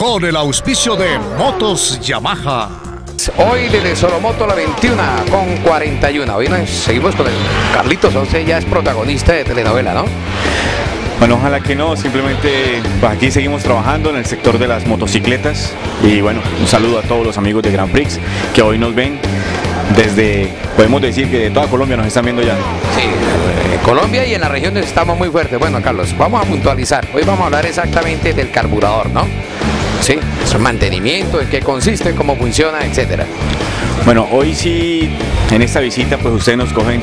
con el auspicio de Motos Yamaha. Hoy desde Solomoto la 21 con 41. Hoy nos seguimos con el Carlitos Once, ya es protagonista de telenovela, ¿no? Bueno, ojalá que no, simplemente pues, aquí seguimos trabajando en el sector de las motocicletas y bueno, un saludo a todos los amigos de Grand Prix que hoy nos ven desde, podemos decir que de toda Colombia nos están viendo ya. Sí, en eh, Colombia y en la región estamos muy fuertes. Bueno, Carlos, vamos a puntualizar. Hoy vamos a hablar exactamente del carburador, ¿no? Sí, su mantenimiento, en qué consiste, cómo funciona, etcétera. Bueno, hoy sí, en esta visita, pues ustedes nos cogen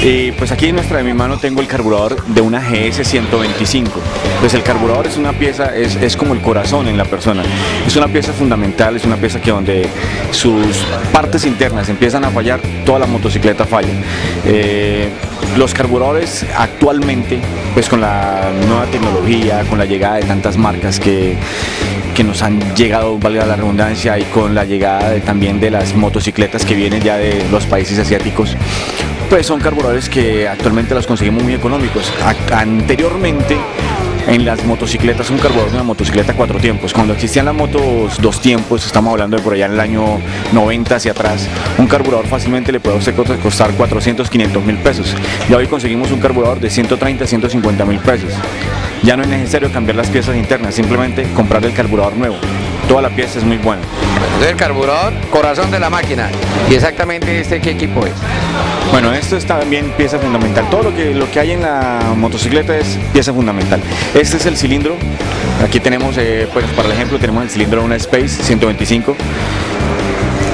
y pues aquí en nuestra de mi mano tengo el carburador de una GS 125. Pues el carburador es una pieza, es, como el corazón en la persona. Es una pieza fundamental, es una pieza que donde sus partes internas empiezan a fallar, toda la motocicleta falla. Eh, los carburadores actualmente, pues con la nueva tecnología, con la llegada de tantas marcas que, que nos han llegado, valga la redundancia, y con la llegada también de las motocicletas que vienen ya de los países asiáticos, pues son carburadores que actualmente los conseguimos muy económicos. anteriormente en las motocicletas, un carburador de una motocicleta cuatro tiempos. Cuando existían las motos dos tiempos, estamos hablando de por allá en el año 90 hacia atrás, un carburador fácilmente le puede costar 400, 500 mil pesos. Y hoy conseguimos un carburador de 130, 150 mil pesos. Ya no es necesario cambiar las piezas internas, simplemente comprar el carburador nuevo. Toda la pieza es muy buena. El carburador, corazón de la máquina. ¿Y exactamente este qué equipo es? Bueno, esto es también pieza fundamental. Todo lo que, lo que hay en la motocicleta es pieza fundamental. Este es el cilindro. Aquí tenemos, eh, pues para el ejemplo, tenemos el cilindro de una Space 125.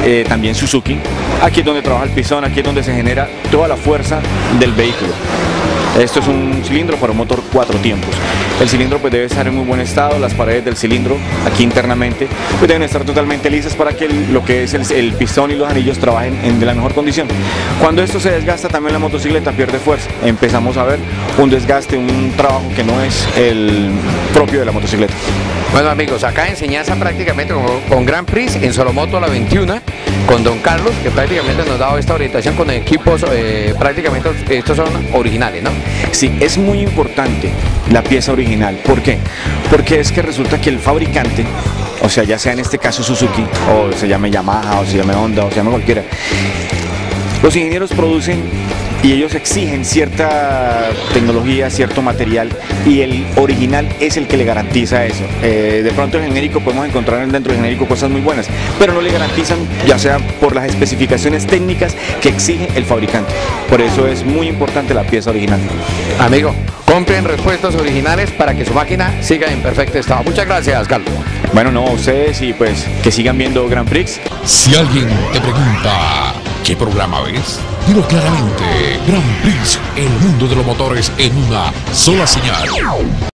Eh, también Suzuki. Aquí es donde trabaja el pisón, aquí es donde se genera toda la fuerza del vehículo. Esto es un cilindro para un motor cuatro tiempos. El cilindro pues debe estar en muy buen estado, las paredes del cilindro aquí internamente pues deben estar totalmente lisas para que lo que es el, pistón y los anillos trabajen en la mejor condición. Cuando esto se desgasta también la motocicleta pierde fuerza. Empezamos a ver un desgaste, un trabajo que no es el propio de la motocicleta. Bueno amigos, acá enseñanza prácticamente con, con Grand Prix en Solomoto la 21 con Don Carlos que prácticamente nos ha dado esta orientación con equipos eh, prácticamente estos son originales, ¿no? Sí, es muy importante la pieza original. ¿Por qué? Porque es que resulta que el fabricante o sea, ya sea en este caso Suzuki, o se llame Yamaha, o se llame Honda, o se llame cualquiera, los ingenieros producen y ellos exigen cierta tecnología, cierto material y el original es el que le garantiza eso. Eh, de pronto el genérico podemos encontrar dentro del genérico cosas muy buenas, pero no le garantizan ya sea por las especificaciones técnicas que exige el fabricante. Por eso es muy importante la pieza original. Amigo, compren respuestas originales para que su máquina siga en perfecto estado. Muchas gracias, Carlos. Bueno, no, a ustedes y pues que sigan viendo Grand Prix. Si alguien te pregunta ¿Qué programa ves? Dilo claramente. Grand Prix, el mundo de los motores en una sola señal.